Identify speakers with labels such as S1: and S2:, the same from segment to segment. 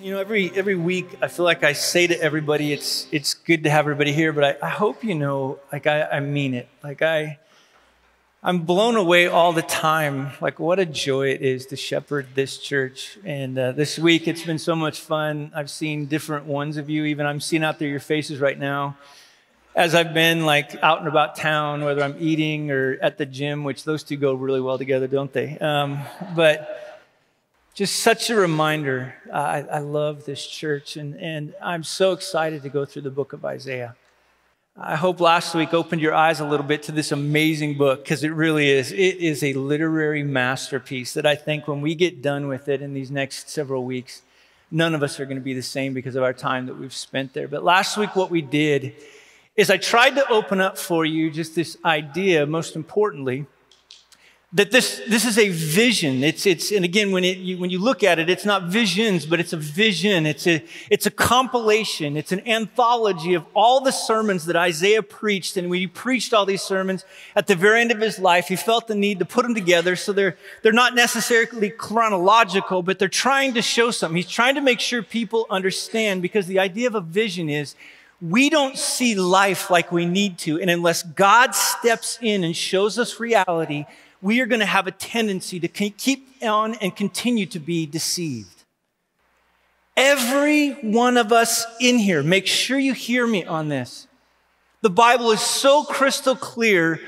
S1: You know, every every week I feel like I say to everybody, it's it's good to have everybody here, but I, I hope you know, like I, I mean it. Like I I'm blown away all the time. Like what a joy it is to shepherd this church. And uh, this week it's been so much fun. I've seen different ones of you. Even I'm seeing out there your faces right now. As I've been like out and about town, whether I'm eating or at the gym, which those two go really well together, don't they? Um, but just such a reminder. Uh, I, I, love this church, and, and I'm so excited to go through the book of Isaiah. I hope last week opened your eyes a little bit to this amazing book because it really is. It is a literary masterpiece that I think when we get done with it in these next several weeks, none of us are going to be the same because of our time that we've spent there. But last week, what we did is I tried to open up for you just this idea, most importantly, that this, this is a vision. It's, it's, and again, when, it, you, when you look at it, it's not visions, but it's a vision. It's a, it's a compilation. It's an anthology of all the sermons that Isaiah preached. And when he preached all these sermons at the very end of his life, he felt the need to put them together. So they're, they're not necessarily chronological, but they're trying to show something. He's trying to make sure people understand because the idea of a vision is we don't see life like we need to. And unless God steps in and shows us reality, we are going to have a tendency to keep on and continue to be deceived. Every one of us in here, make sure you hear me on this. The Bible is so crystal clear.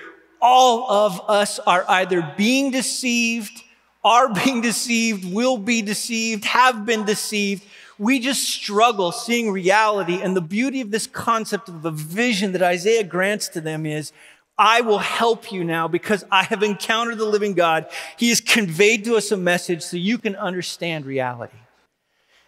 S1: All of us are either being deceived, are being deceived, will be deceived, have been deceived. We just struggle seeing reality. And the beauty of this concept of the vision that Isaiah grants to them is I will help you now because I have encountered the living God. He has conveyed to us a message so you can understand reality.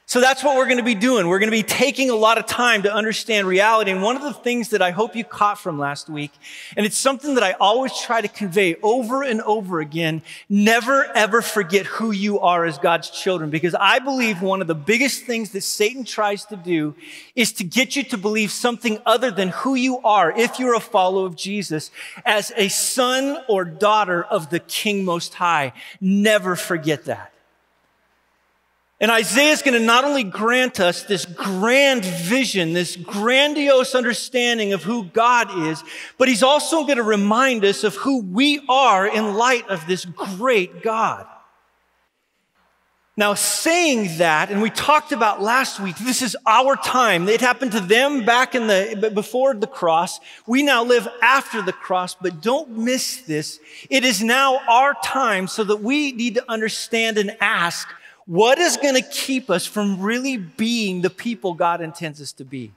S1: So that's what we're going to be doing. We're going to be taking a lot of time to understand reality. And one of the things that I hope you caught from last week, and it's something that I always try to convey over and over again, never ever forget who you are as God's children. Because I believe one of the biggest things that Satan tries to do is to get you to believe something other than who you are if you're a follower of Jesus as a son or daughter of the King Most High. Never forget that. And Isaiah is going to not only grant us this grand vision, this grandiose understanding of who God is, but he's also going to remind us of who we are in light of this great God. Now, saying that, and we talked about last week, this is our time. It happened to them back in the, before the cross. We now live after the cross, but don't miss this. It is now our time so that we need to understand and ask, what is going to keep us from really being the people God intends us to be?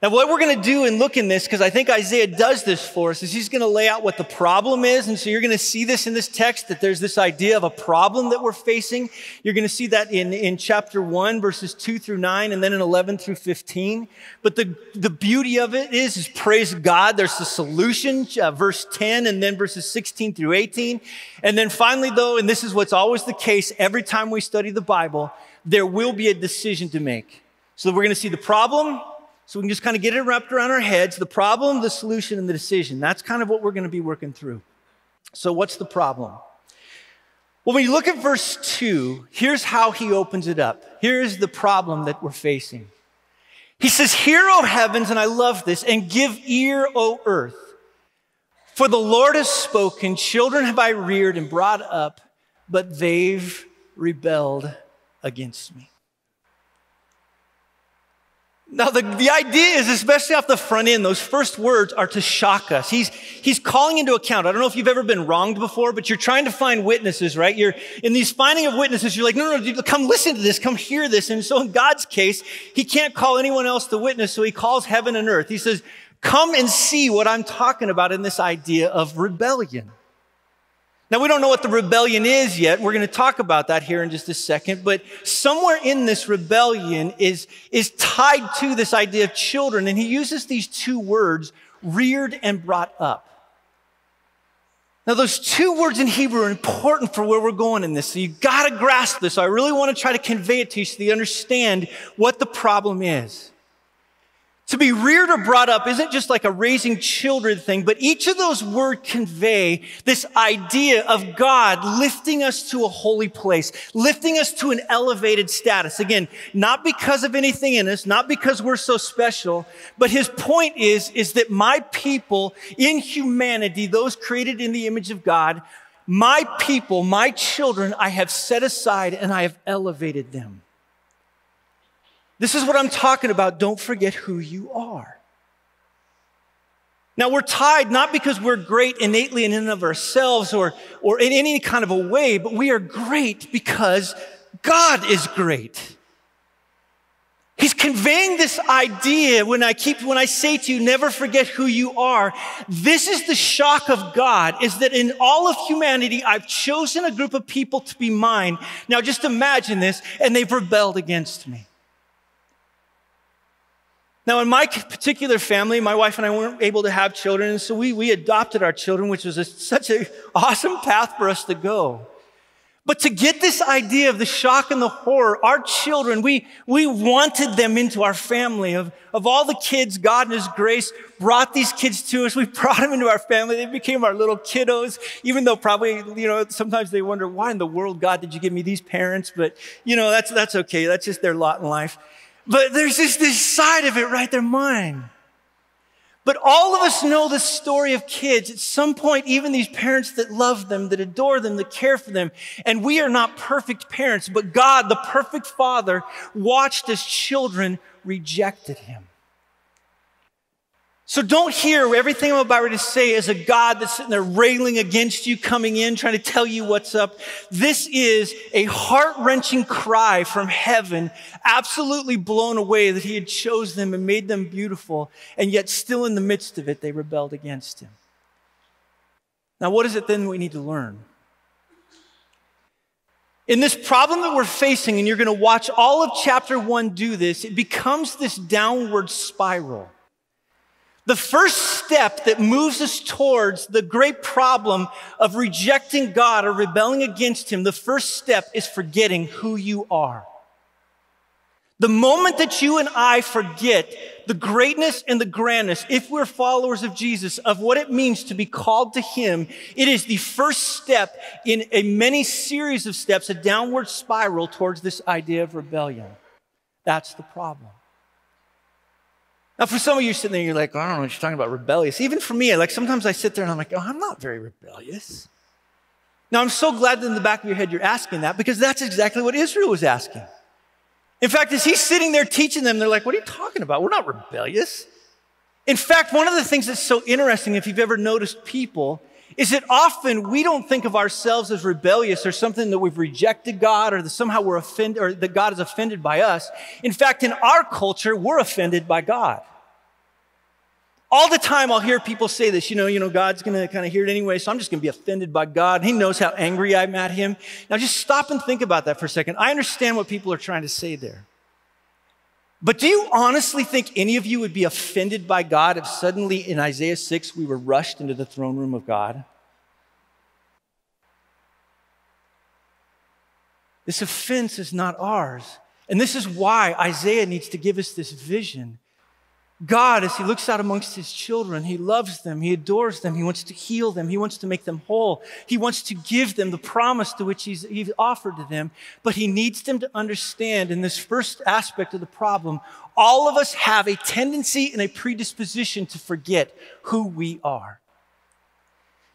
S1: Now, what we're going to do and look in this, because I think Isaiah does this for us, is he's going to lay out what the problem is. And so you're going to see this in this text that there's this idea of a problem that we're facing. You're going to see that in, in chapter 1, verses 2 through 9, and then in 11 through 15. But the, the beauty of it is, is praise God. There's the solution, uh, verse 10, and then verses 16 through 18. And then finally, though, and this is what's always the case every time we study the Bible, there will be a decision to make. So we're going to see the problem so we can just kind of get it wrapped around our heads the problem, the solution, and the decision. That's kind of what we're going to be working through. So, what's the problem? Well, when you look at verse 2, here's how he opens it up. Here's the problem that we're facing. He says, Hear, O heavens, and I love this, and give ear, O earth. For the Lord has spoken, children have I reared and brought up, but they've rebelled against me. Now, the, the idea is, especially off the front end, those first words are to shock us. He's, he's calling into account. I don't know if you've ever been wronged before, but you're trying to find witnesses, right? You're in these finding of witnesses. You're like, no, no, no, come listen to this. Come hear this. And so in God's case, he can't call anyone else to witness. So he calls heaven and earth. He says, come and see what I'm talking about in this idea of rebellion. Now, we don't know what the rebellion is yet. We're going to talk about that here in just a second. But somewhere in this rebellion is, is tied to this idea of children. And he uses these two words, reared and brought up. Now, those two words in Hebrew are important for where we're going in this. So you got to grasp this. I really want to try to convey it to you so you understand what the problem is. To be reared or brought up isn't just like a raising children thing, but each of those words convey this idea of God lifting us to a holy place, lifting us to an elevated status. Again, not because of anything in us, not because we're so special, but his point is, is that my people in humanity, those created in the image of God, my people, my children, I have set aside and I have elevated them. This is what I'm talking about. Don't forget who you are. Now we're tied not because we're great innately and in and of ourselves or, or in any kind of a way, but we are great because God is great. He's conveying this idea when I keep, when I say to you, never forget who you are. This is the shock of God is that in all of humanity, I've chosen a group of people to be mine. Now just imagine this, and they've rebelled against me. Now, in my particular family, my wife and I weren't able to have children, and so we, we adopted our children, which was a, such an awesome path for us to go. But to get this idea of the shock and the horror, our children, we, we wanted them into our family. Of, of all the kids, God in His grace brought these kids to us. We brought them into our family. They became our little kiddos, even though probably, you know, sometimes they wonder, why in the world, God, did you give me these parents? But, you know, that's, that's okay. That's just their lot in life. But there's just this side of it right there, mine. But all of us know the story of kids. At some point, even these parents that love them, that adore them, that care for them. And we are not perfect parents, but God, the perfect father, watched as children rejected him. So don't hear everything I'm about to say as a God that's sitting there railing against you, coming in, trying to tell you what's up. This is a heart wrenching cry from heaven, absolutely blown away that he had chose them and made them beautiful. And yet still in the midst of it, they rebelled against him. Now, what is it then we need to learn? In this problem that we're facing, and you're going to watch all of chapter one do this, it becomes this downward spiral. The first step that moves us towards the great problem of rejecting God or rebelling against Him, the first step is forgetting who you are. The moment that you and I forget the greatness and the grandness, if we're followers of Jesus, of what it means to be called to Him, it is the first step in a many series of steps, a downward spiral towards this idea of rebellion. That's the problem. Now, for some of you sitting there, you're like, oh, I don't know what you're talking about, rebellious. Even for me, like sometimes I sit there and I'm like, oh, I'm not very rebellious. Now, I'm so glad that in the back of your head you're asking that because that's exactly what Israel was asking. In fact, as he's sitting there teaching them, they're like, what are you talking about? We're not rebellious. In fact, one of the things that's so interesting, if you've ever noticed people, is that often we don't think of ourselves as rebellious or something that we've rejected God or that somehow we're offended or that God is offended by us. In fact, in our culture, we're offended by God. All the time I'll hear people say this, you know, you know, God's gonna kind of hear it anyway, so I'm just gonna be offended by God. He knows how angry I'm at him. Now just stop and think about that for a second. I understand what people are trying to say there. But do you honestly think any of you would be offended by God if suddenly in Isaiah 6 we were rushed into the throne room of God? This offense is not ours. And this is why Isaiah needs to give us this vision God, as He looks out amongst His children, He loves them, He adores them, He wants to heal them, He wants to make them whole, He wants to give them the promise to which He's, he's offered to them, but He needs them to understand in this first aspect of the problem, all of us have a tendency and a predisposition to forget who we are.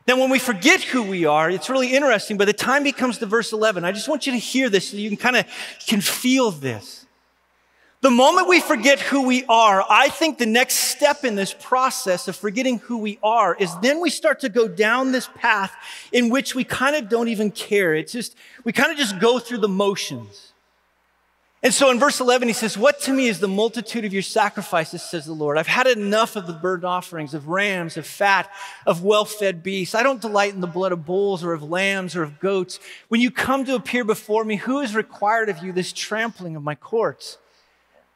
S1: Then, when we forget who we are, it's really interesting. By the time He comes to verse 11, I just want you to hear this so you can kind of can feel this. The moment we forget who we are, I think the next step in this process of forgetting who we are is then we start to go down this path in which we kind of don't even care. It's just, we kind of just go through the motions. And so in verse 11, he says, What to me is the multitude of your sacrifices, says the Lord. I've had enough of the burnt offerings, of rams, of fat, of well fed beasts. I don't delight in the blood of bulls or of lambs or of goats. When you come to appear before me, who is required of you this trampling of my courts?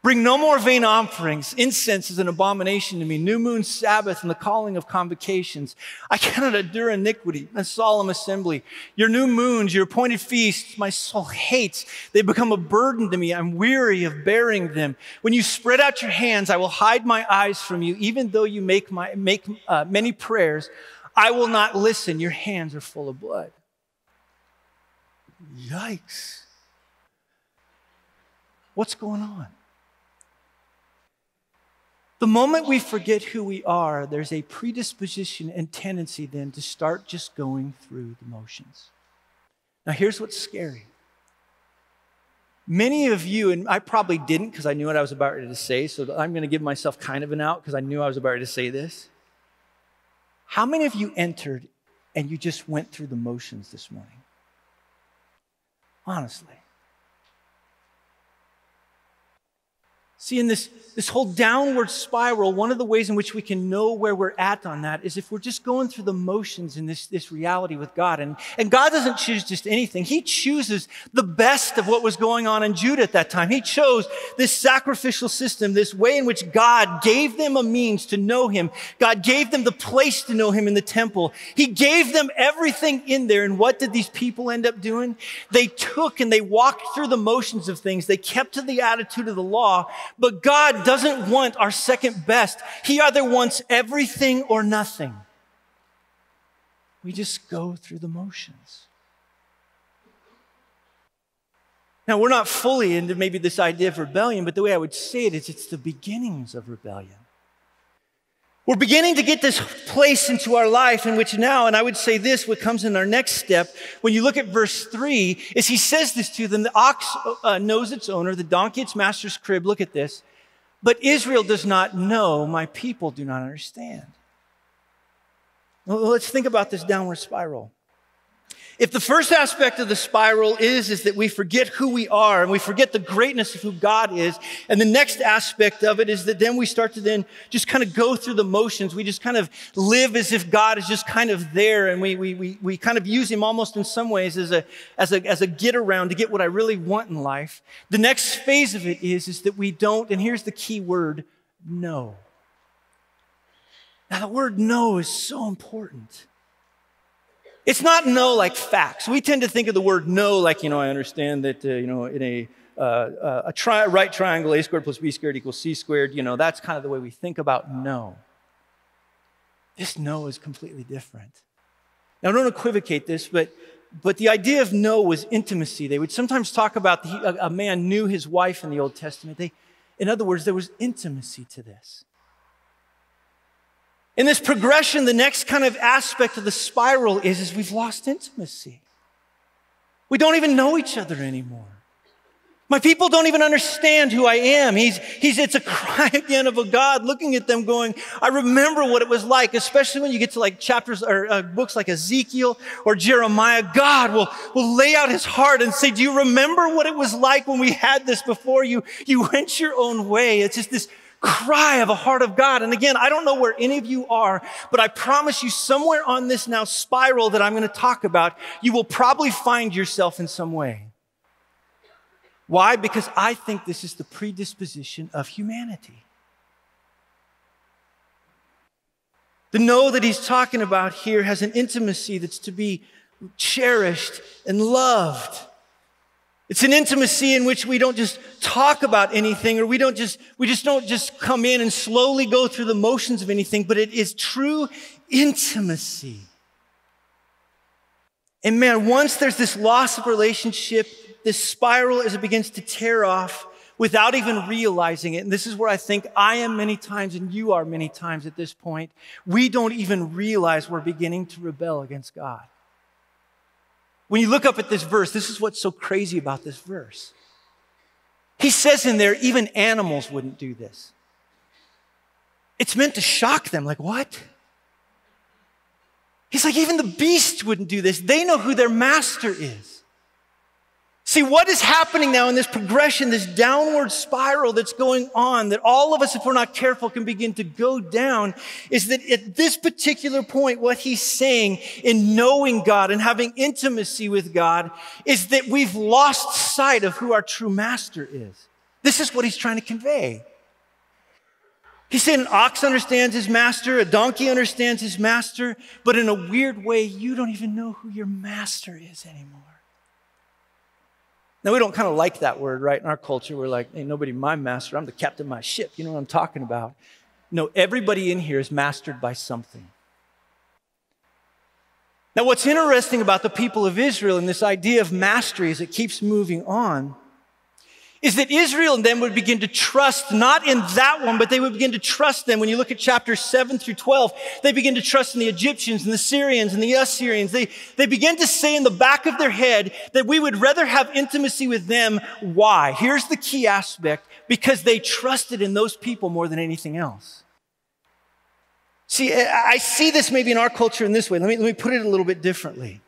S1: Bring no more vain offerings. Incense is an abomination to me. New moon, Sabbath, and the calling of convocations. I cannot endure iniquity, a solemn assembly. Your new moons, your appointed feasts, my soul hates. They become a burden to me. I'm weary of bearing them. When you spread out your hands, I will hide my eyes from you. Even though you make, my, make uh, many prayers, I will not listen. Your hands are full of blood. Yikes. What's going on? The moment we forget who we are, there's a predisposition and tendency then to start just going through the motions. Now, here's what's scary. Many of you, and I probably didn't because I knew what I was about ready to say, so I'm going to give myself kind of an out because I knew I was about to say this. How many of you entered and you just went through the motions this morning? Honestly. See, in this, this whole downward spiral, one of the ways in which we can know where we're at on that is if we're just going through the motions in this, this reality with God. And, and God doesn't choose just anything. He chooses the best of what was going on in Judah at that time. He chose this sacrificial system, this way in which God gave them a means to know Him. God gave them the place to know Him in the temple. He gave them everything in there. And what did these people end up doing? They took and they walked through the motions of things. They kept to the attitude of the law but God doesn't want our second best. He either wants everything or nothing. We just go through the motions. Now, we're not fully into maybe this idea of rebellion, but the way I would say it is it's the beginnings of rebellion. We're beginning to get this place into our life in which now, and I would say this, what comes in our next step, when you look at verse three, is he says this to them, the ox uh, knows its owner, the donkey its master's crib, look at this. But Israel does not know, my people do not understand. Well, let's think about this downward spiral. If the first aspect of the spiral is, is that we forget who we are and we forget the greatness of who God is, and the next aspect of it is that then we start to then just kind of go through the motions. We just kind of live as if God is just kind of there and we, we, we, we kind of use him almost in some ways as a, as a, as a get around to get what I really want in life. The next phase of it is, is that we don't, and here's the key word, know. Now the word know is so important. It's not know like facts. We tend to think of the word know like, you know, I understand that, uh, you know, in a, uh, uh, a tri- right triangle, a squared plus b squared equals c squared, you know, that's kind of the way we think about know. This know is completely different. Now, don't equivocate this, but, but the idea of know was intimacy. They would sometimes talk about the, a, a man knew his wife in the Old Testament. They, in other words, there was intimacy to this. In this progression, the next kind of aspect of the spiral is, is we've lost intimacy. We don't even know each other anymore. My people don't even understand who I am. He's, he's, it's a cry again of a God looking at them going, I remember what it was like, especially when you get to like chapters or uh, books like Ezekiel or Jeremiah. God will, will lay out his heart and say, do you remember what it was like when we had this before you? You went your own way. It's just this cry of a heart of God. And again, I don't know where any of you are, but I promise you somewhere on this now spiral that I'm going to talk about, you will probably find yourself in some way. Why? Because I think this is the predisposition of humanity. The know that he's talking about here has an intimacy that's to be cherished and loved. It's an intimacy in which we don't just talk about anything or we don't just, we just don't just come in and slowly go through the motions of anything, but it is true intimacy. And man, once there's this loss of relationship, this spiral as it begins to tear off without even realizing it. And this is where I think I am many times and you are many times at this point. We don't even realize we're beginning to rebel against God. When you look up at this verse, this is what's so crazy about this verse. He says in there, even animals wouldn't do this. It's meant to shock them. Like, what? He's like, even the beasts wouldn't do this. They know who their master is. See, what is happening now in this progression, this downward spiral that's going on, that all of us, if we're not careful, can begin to go down, is that at this particular point, what he's saying in knowing God and having intimacy with God is that we've lost sight of who our true master is. This is what he's trying to convey. He said an ox understands his master, a donkey understands his master, but in a weird way, you don't even know who your master is anymore. Now, we don't kind of like that word, right? In our culture, we're like, ain't nobody my master. I'm the captain of my ship. You know what I'm talking about? No, everybody in here is mastered by something. Now, what's interesting about the people of Israel and this idea of mastery as it keeps moving on is that Israel and then would begin to trust not in that one, but they would begin to trust them. When you look at chapters 7 through 12, they begin to trust in the Egyptians and the Syrians and the Assyrians. They, they begin to say in the back of their head that we would rather have intimacy with them. Why? Here's the key aspect because they trusted in those people more than anything else. See, I see this maybe in our culture in this way. Let me, let me put it a little bit differently.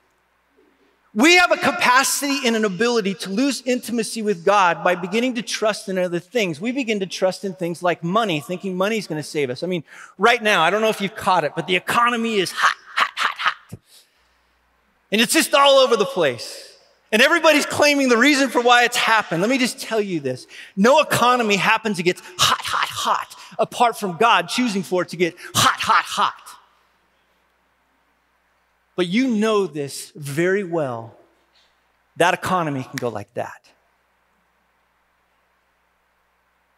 S1: We have a capacity and an ability to lose intimacy with God by beginning to trust in other things. We begin to trust in things like money, thinking money is going to save us. I mean, right now, I don't know if you've caught it, but the economy is hot, hot, hot, hot. And it's just all over the place. And everybody's claiming the reason for why it's happened. Let me just tell you this. No economy happens to get hot, hot, hot apart from God choosing for it to get hot, hot, hot. But you know this very well. That economy can go like that.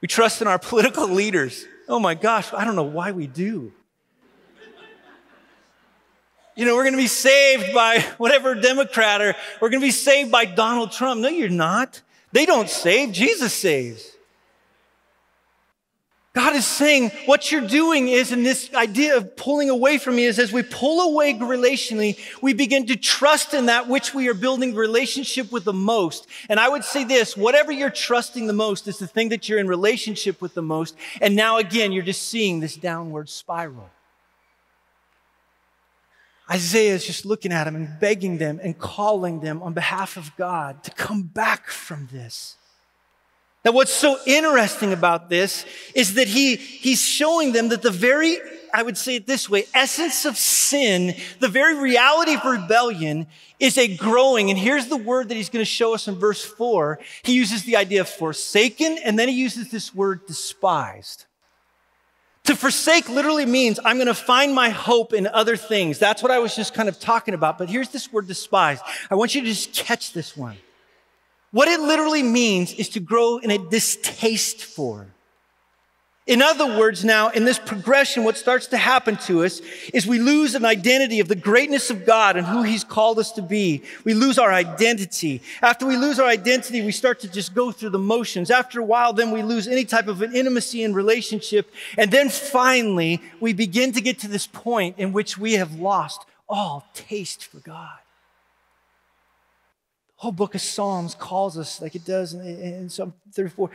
S1: We trust in our political leaders. Oh my gosh, I don't know why we do. You know, we're going to be saved by whatever Democrat or we're going to be saved by Donald Trump. No, you're not. They don't save, Jesus saves. God is saying what you're doing is, in this idea of pulling away from me is as we pull away relationally, we begin to trust in that which we are building relationship with the most. And I would say this, whatever you're trusting the most is the thing that you're in relationship with the most. And now again, you're just seeing this downward spiral. Isaiah is just looking at them and begging them and calling them on behalf of God to come back from this. Now, what's so interesting about this is that he, he's showing them that the very, I would say it this way, essence of sin, the very reality of rebellion is a growing. And here's the word that he's going to show us in verse four. He uses the idea of forsaken, and then he uses this word despised. To forsake literally means I'm going to find my hope in other things. That's what I was just kind of talking about. But here's this word despised. I want you to just catch this one. What it literally means is to grow in a distaste for. In other words, now in this progression, what starts to happen to us is we lose an identity of the greatness of God and who He's called us to be. We lose our identity. After we lose our identity, we start to just go through the motions. After a while, then we lose any type of an intimacy and relationship. And then finally, we begin to get to this point in which we have lost all taste for God whole book of Psalms calls us, like it does in, in Psalm 34,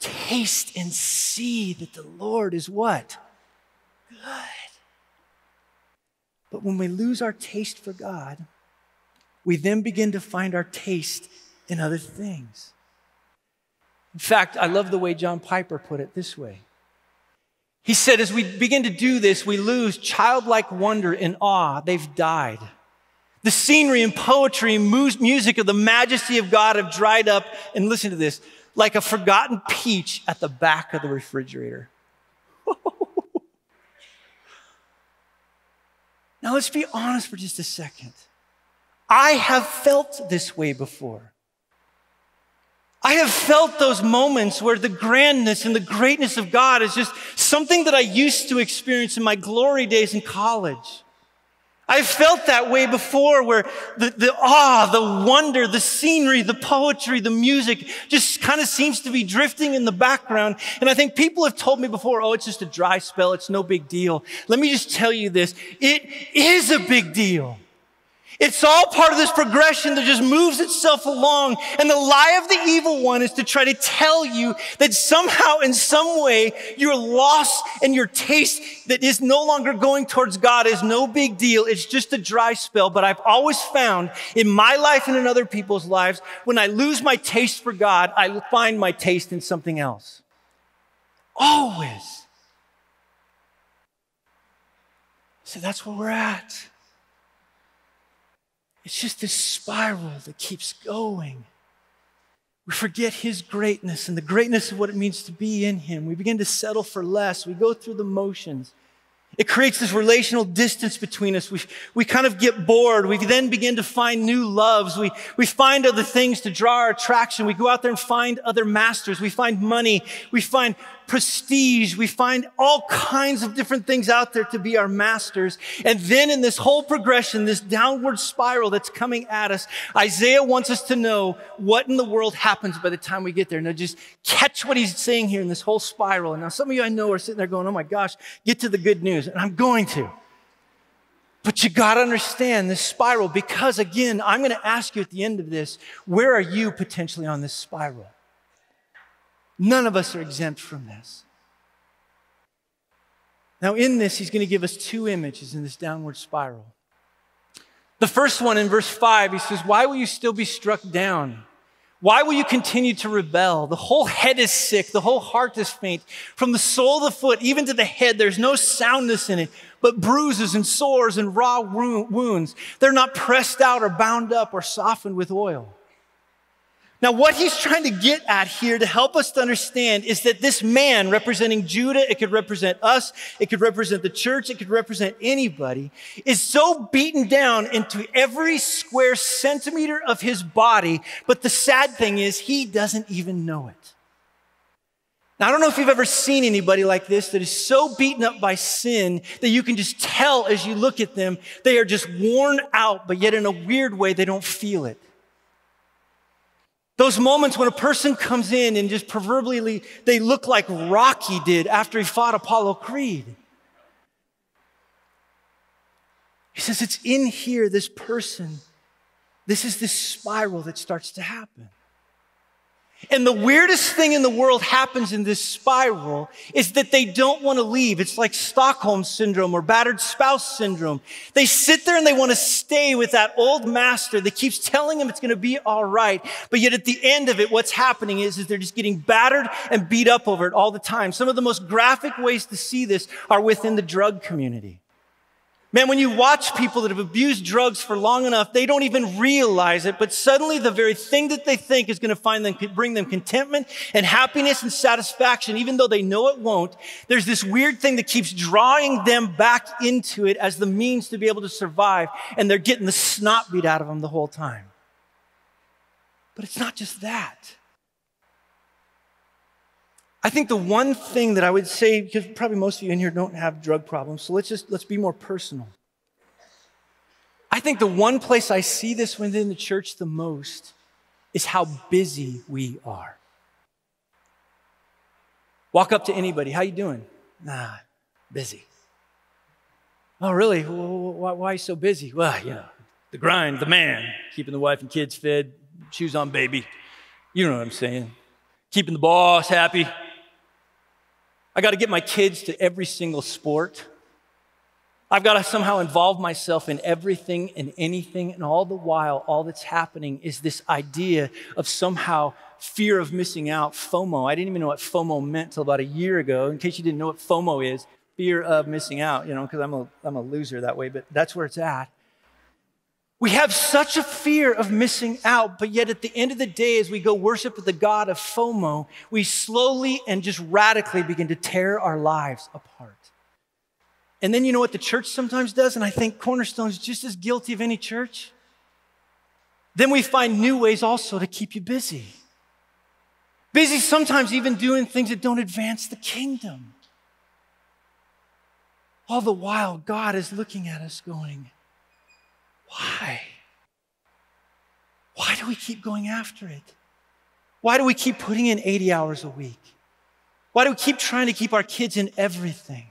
S1: taste and see that the Lord is what? Good. But when we lose our taste for God, we then begin to find our taste in other things. In fact, I love the way John Piper put it this way. He said, as we begin to do this, we lose childlike wonder and awe. They've died. The scenery and poetry and music of the majesty of God have dried up, and listen to this, like a forgotten peach at the back of the refrigerator. now let's be honest for just a second. I have felt this way before. I have felt those moments where the grandness and the greatness of God is just something that I used to experience in my glory days in college. I've felt that way before where the, the awe, the wonder, the scenery, the poetry, the music just kind of seems to be drifting in the background. And I think people have told me before, oh, it's just a dry spell. It's no big deal. Let me just tell you this. It is a big deal. It's all part of this progression that just moves itself along. And the lie of the evil one is to try to tell you that somehow, in some way, your loss and your taste that is no longer going towards God is no big deal. It's just a dry spell. But I've always found in my life and in other people's lives, when I lose my taste for God, I find my taste in something else. Always. So that's where we're at. It's just this spiral that keeps going. we forget his greatness and the greatness of what it means to be in him. We begin to settle for less. We go through the motions. It creates this relational distance between us. We, we kind of get bored. We then begin to find new loves. We, we find other things to draw our attraction. We go out there and find other masters. We find money. We find prestige. We find all kinds of different things out there to be our masters. And then in this whole progression, this downward spiral that's coming at us, Isaiah wants us to know what in the world happens by the time we get there. Now just catch what he's saying here in this whole spiral. And now some of you I know are sitting there going, oh my gosh, get to the good news. And I'm going to. But you got to understand this spiral because again, I'm going to ask you at the end of this, where are you potentially on this spiral? None of us are exempt from this. Now, in this, he's going to give us two images in this downward spiral. The first one in verse 5, he says, Why will you still be struck down? Why will you continue to rebel? The whole head is sick, the whole heart is faint. From the sole of the foot, even to the head, there's no soundness in it, but bruises and sores and raw wounds. They're not pressed out or bound up or softened with oil. Now, what he's trying to get at here to help us to understand is that this man representing Judah, it could represent us, it could represent the church, it could represent anybody, is so beaten down into every square centimeter of his body. But the sad thing is, he doesn't even know it. Now, I don't know if you've ever seen anybody like this that is so beaten up by sin that you can just tell as you look at them, they are just worn out, but yet in a weird way, they don't feel it. Those moments when a person comes in and just proverbially they look like Rocky did after he fought Apollo Creed. He says, It's in here, this person. This is this spiral that starts to happen. And the weirdest thing in the world happens in this spiral is that they don't want to leave. It's like Stockholm syndrome or battered spouse syndrome. They sit there and they want to stay with that old master that keeps telling them it's going to be all right. But yet at the end of it, what's happening is, is they're just getting battered and beat up over it all the time. Some of the most graphic ways to see this are within the drug community. Man, when you watch people that have abused drugs for long enough, they don't even realize it, but suddenly the very thing that they think is going to find them, bring them contentment and happiness and satisfaction, even though they know it won't, there's this weird thing that keeps drawing them back into it as the means to be able to survive, and they're getting the snot beat out of them the whole time. But it's not just that. I think the one thing that I would say, because probably most of you in here don't have drug problems, so let's just let's be more personal. I think the one place I see this within the church the most is how busy we are. Walk up to anybody, how you doing? Nah, busy. Oh, really? Why, why are you so busy? Well, you know, the grind, the man, keeping the wife and kids fed, shoes on baby. You know what I'm saying. Keeping the boss happy. I got to get my kids to every single sport. I've got to somehow involve myself in everything and anything. And all the while, all that's happening is this idea of somehow fear of missing out, FOMO. I didn't even know what FOMO meant until about a year ago. In case you didn't know what FOMO is, fear of missing out, you know, because I'm a, I'm a loser that way, but that's where it's at. We have such a fear of missing out, but yet at the end of the day, as we go worship with the God of FOMO, we slowly and just radically begin to tear our lives apart. And then you know what the church sometimes does? And I think Cornerstone is just as guilty of any church. Then we find new ways also to keep you busy. Busy sometimes even doing things that don't advance the kingdom. All the while, God is looking at us going, why? Why do we keep going after it? Why do we keep putting in 80 hours a week? Why do we keep trying to keep our kids in everything?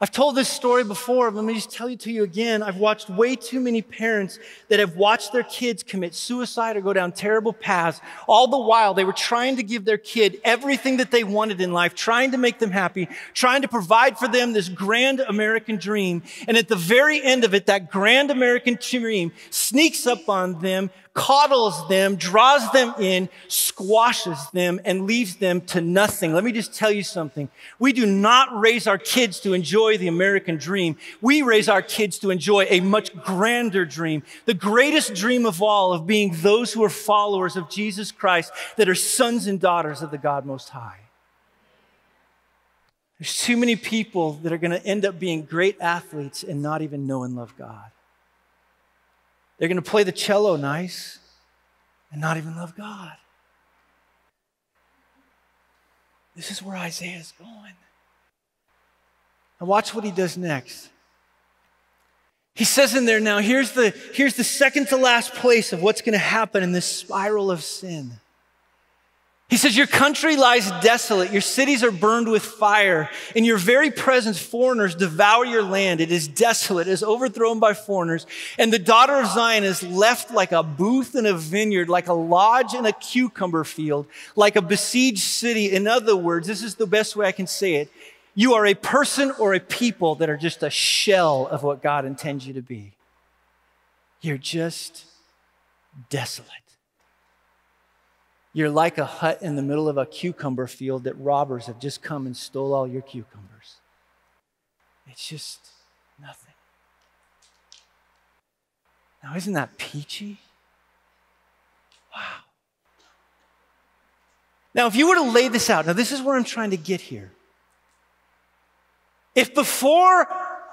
S1: I've told this story before, but let me just tell it to you again. I've watched way too many parents that have watched their kids commit suicide or go down terrible paths. All the while, they were trying to give their kid everything that they wanted in life, trying to make them happy, trying to provide for them this grand American dream. And at the very end of it, that grand American dream sneaks up on them, coddles them, draws them in, squashes them, and leaves them to nothing. Let me just tell you something. We do not raise our kids to enjoy the American dream. We raise our kids to enjoy a much grander dream, the greatest dream of all of being those who are followers of Jesus Christ that are sons and daughters of the God Most High. There's too many people that are going to end up being great athletes and not even know and love God. They're going to play the cello nice and not even love God. This is where Isaiah is going. And watch what he does next. He says in there now, here's the, here's the second to last place of what's going to happen in this spiral of sin. He says, Your country lies desolate, your cities are burned with fire. In your very presence, foreigners devour your land. It is desolate, it is overthrown by foreigners. And the daughter of Zion is left like a booth in a vineyard, like a lodge in a cucumber field, like a besieged city. In other words, this is the best way I can say it. You are a person or a people that are just a shell of what God intends you to be. You're just desolate. You're like a hut in the middle of a cucumber field that robbers have just come and stole all your cucumbers. It's just nothing. Now, isn't that peachy? Wow. Now, if you were to lay this out, now this is where I'm trying to get here. If before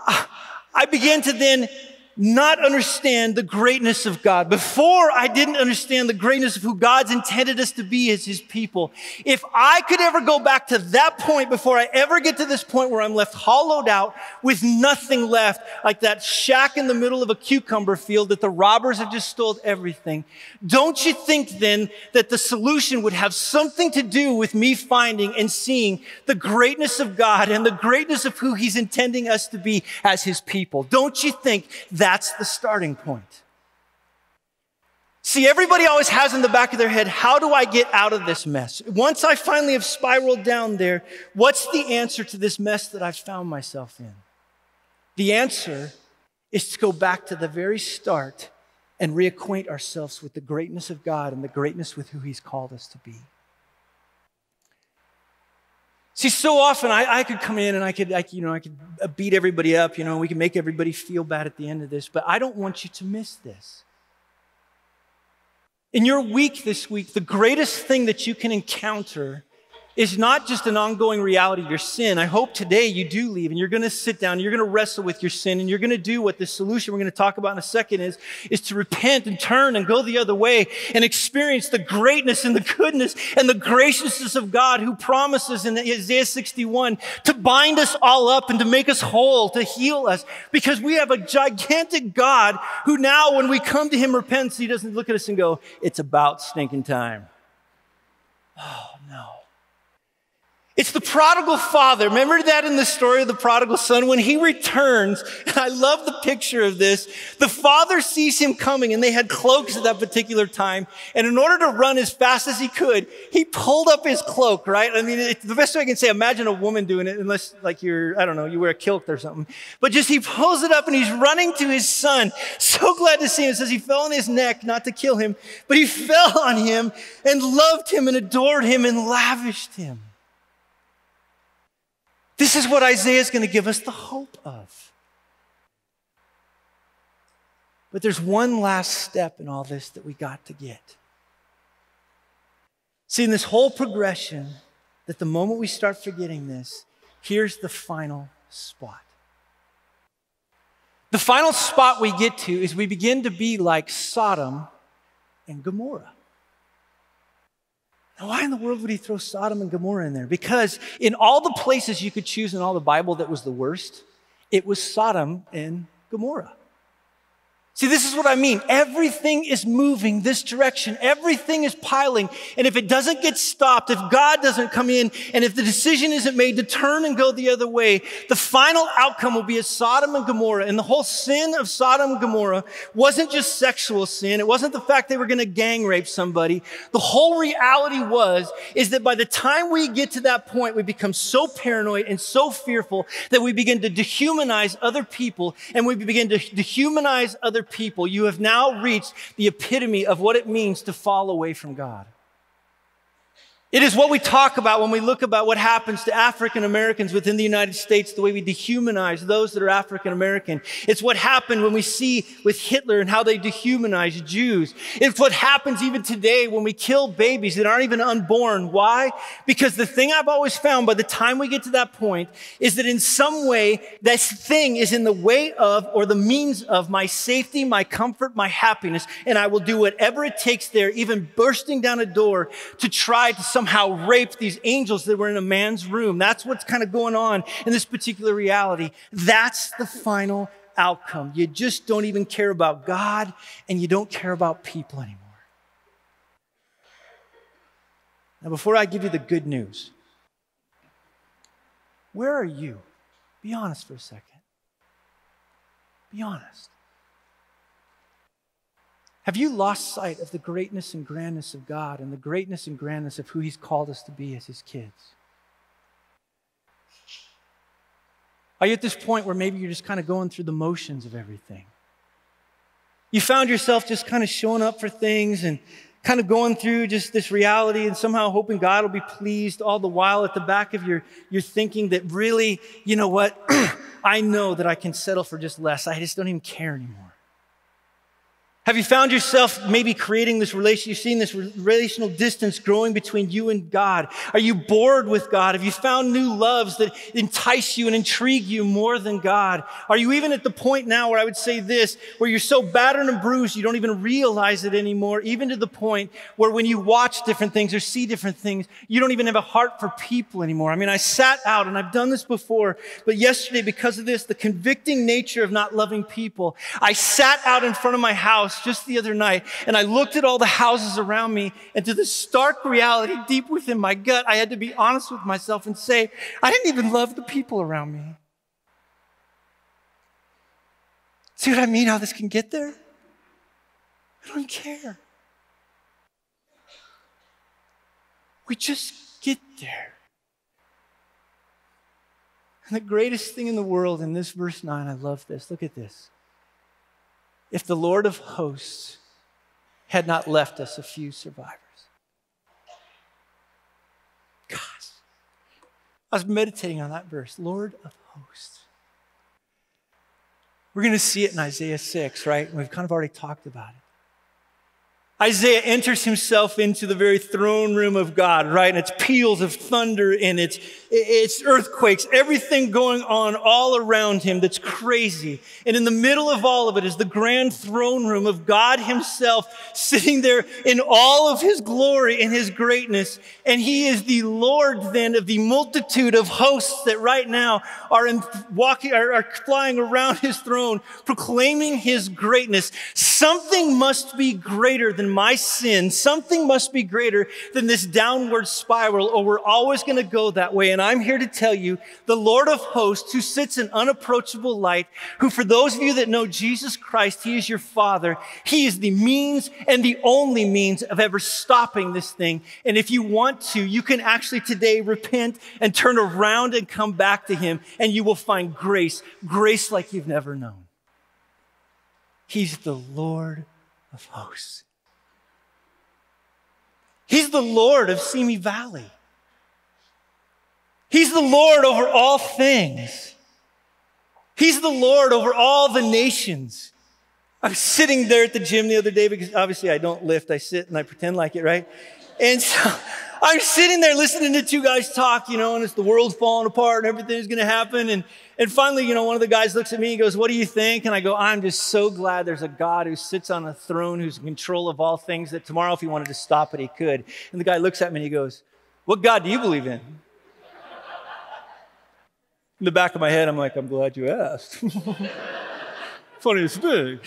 S1: uh, I began to then not understand the greatness of God, before I didn't understand the greatness of who God's intended us to be as His people, if I could ever go back to that point before I ever get to this point where I'm left hollowed out with nothing left, like that shack in the middle of a cucumber field that the robbers have just stole everything, don't you think then that the solution would have something to do with me finding and seeing the greatness of God and the greatness of who He's intending us to be as His people? Don't you think that that's the starting point. See, everybody always has in the back of their head, how do I get out of this mess? Once I finally have spiraled down there, what's the answer to this mess that I've found myself in? The answer is to go back to the very start and reacquaint ourselves with the greatness of God and the greatness with who He's called us to be. See, so often I, I could come in and I could, I, you know, I could uh, beat everybody up, you know, we can make everybody feel bad at the end of this, but I don't want you to miss this. In your week this week, the greatest thing that you can encounter is not just an ongoing reality of your sin. I hope today you do leave and you're going to sit down, and you're going to wrestle with your sin, and you're going to do what the solution we're going to talk about in a second is, is to repent and turn and go the other way and experience the greatness and the goodness and the graciousness of God who promises in Isaiah 61 to bind us all up and to make us whole, to heal us, because we have a gigantic God who now, when we come to him repents, he doesn't look at us and go, it's about stinking time. Oh, no. It's the prodigal father. Remember that in the story of the prodigal son? When he returns, and I love the picture of this, the father sees him coming and they had cloaks at that particular time. And in order to run as fast as he could, he pulled up his cloak, right? I mean, the best way I can say, imagine a woman doing it, unless like you're, I don't know, you wear a kilt or something. But just he pulls it up and he's running to his son. So glad to see him. It says he fell on his neck, not to kill him, but he fell on him and loved him and adored him and lavished him. This is what Isaiah is going to give us the hope of. But there's one last step in all this that we got to get. See, in this whole progression, that the moment we start forgetting this, here's the final spot. The final spot we get to is we begin to be like Sodom and Gomorrah. Now, why in the world would he throw Sodom and Gomorrah in there? Because in all the places you could choose in all the Bible that was the worst, it was Sodom and Gomorrah. See, this is what I mean. Everything is moving this direction. Everything is piling. And if it doesn't get stopped, if God doesn't come in, and if the decision isn't made to turn and go the other way, the final outcome will be a Sodom and Gomorrah. And the whole sin of Sodom and Gomorrah wasn't just sexual sin. It wasn't the fact they were going to gang rape somebody. The whole reality was, is that by the time we get to that point, we become so paranoid and so fearful that we begin to dehumanize other people and we begin to dehumanize other people, you have now reached the epitome of what it means to fall away from God. It is what we talk about when we look about what happens to African Americans within the United States, the way we dehumanize those that are African American. It's what happened when we see with Hitler and how they dehumanize Jews. It's what happens even today when we kill babies that aren't even unborn. Why? Because the thing I've always found by the time we get to that point is that in some way, this thing is in the way of or the means of my safety, my comfort, my happiness. And I will do whatever it takes there, even bursting down a door to try to some somehow raped these angels that were in a man's room. That's what's kind of going on in this particular reality. That's the final outcome. You just don't even care about God and you don't care about people anymore. Now, before I give you the good news, where are you? Be honest for a second. Be honest. Have you lost sight of the greatness and grandness of God and the greatness and grandness of who He's called us to be as His kids? Are you at this point where maybe you're just kind of going through the motions of everything? You found yourself just kind of showing up for things and kind of going through just this reality and somehow hoping God will be pleased all the while at the back of your, your thinking that really, you know what? I know that I can settle for just less. I just don't even care anymore. Have you found yourself maybe creating this relation? You've seen this relational distance growing between you and God. Are you bored with God? Have you found new loves that entice you and intrigue you more than God? Are you even at the point now where I would say this, where you're so battered and bruised, you don't even realize it anymore, even to the point where when you watch different things or see different things, you don't even have a heart for people anymore. I mean, I sat out and I've done this before, but yesterday, because of this, the convicting nature of not loving people, I sat out in front of my house house just the other night and I looked at all the houses around me and to the stark reality deep within my gut, I had to be honest with myself and say, I didn't even love the people around me. See what I mean? How this can get there? I don't care. We just get there. And the greatest thing in the world in this verse 9, I love this. Look at this if the Lord of hosts had not left us a few survivors. Gosh, I was meditating on that verse, Lord of hosts. We're going to see it in Isaiah 6, right? We've kind of already talked about it. Isaiah enters himself into the very throne room of God, right? And it's peals of thunder and it's, it's earthquakes, everything going on all around him that's crazy. And in the middle of all of it is the grand throne room of God himself sitting there in all of his glory and his greatness. And he is the Lord then of the multitude of hosts that right now are in, walking, are, are flying around his throne, proclaiming his greatness. Something must be greater than my sin. Something must be greater than this downward spiral, or we're always going to go that way. And I'm here to tell you the Lord of hosts, who sits in unapproachable light, who, for those of you that know Jesus Christ, He is your Father. He is the means and the only means of ever stopping this thing. And if you want to, you can actually today repent and turn around and come back to Him, and you will find grace, grace like you've never known. He's the Lord of hosts. He's the Lord of Simi Valley. He's the Lord over all things. He's the Lord over all the nations. I was sitting there at the gym the other day because obviously I don't lift, I sit and I pretend like it, right? And so I'm sitting there listening to two guys talk, you know, and it's the world's falling apart and everything's going to happen. And, and finally, you know, one of the guys looks at me and goes, What do you think? And I go, I'm just so glad there's a God who sits on a throne, who's in control of all things, that tomorrow, if he wanted to stop it, he could. And the guy looks at me and he goes, What God do you believe in? In the back of my head, I'm like, I'm glad you asked. Funniest thing.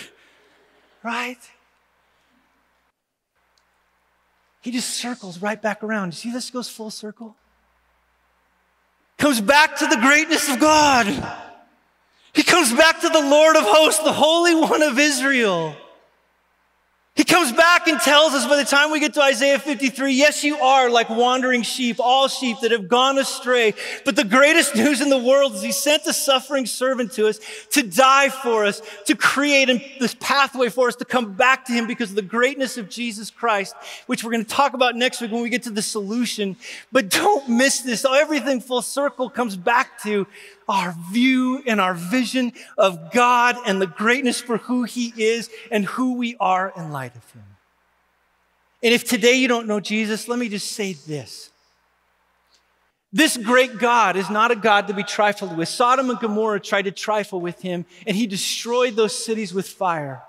S1: Right? He just circles right back around. You see this goes full circle? Comes back to the greatness of God. He comes back to the Lord of hosts, the Holy One of Israel. He comes back and tells us by the time we get to Isaiah 53, yes, you are like wandering sheep, all sheep that have gone astray. But the greatest news in the world is he sent a suffering servant to us to die for us, to create this pathway for us to come back to him because of the greatness of Jesus Christ, which we're going to talk about next week when we get to the solution. But don't miss this. Everything full circle comes back to our view and our vision of God and the greatness for who He is and who we are in light of Him. And if today you don't know Jesus, let me just say this. This great God is not a God to be trifled with. Sodom and Gomorrah tried to trifle with him, and he destroyed those cities with fire.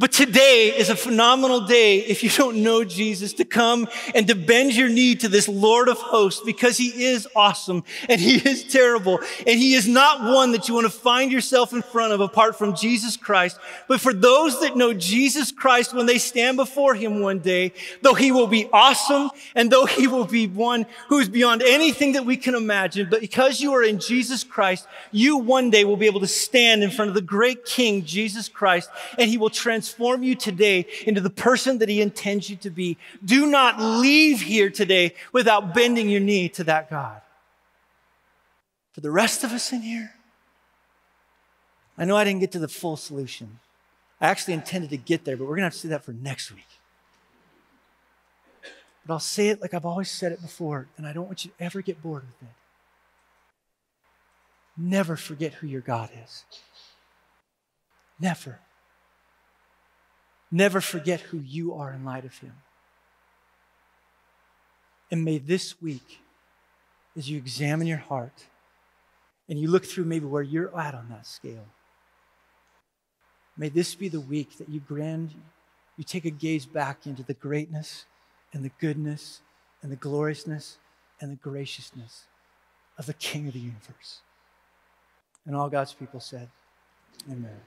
S1: But today is a phenomenal day if you don't know Jesus to come and to bend your knee to this Lord of hosts because he is awesome and he is terrible and he is not one that you want to find yourself in front of apart from Jesus Christ. But for those that know Jesus Christ when they stand before him one day, though he will be awesome and though he will be one who is beyond anything that we can imagine, but because you are in Jesus Christ, you one day will be able to stand in front of the great King, Jesus Christ, and he will transform transform you today into the person that He intends you to be. Do not leave here today without bending your knee to that God. For the rest of us in here, I know I didn't get to the full solution. I actually intended to get there, but we're going to have to see that for next week. But I'll say it like I've always said it before, and I don't want you to ever get bored with it. Never forget who your God is. Never. Never forget who you are in light of Him. And may this week, as you examine your heart and you look through maybe where you're at on that scale, may this be the week that you grand, you take a gaze back into the greatness and the goodness and the gloriousness and the graciousness of the King of the universe. And all God's people said, Amen.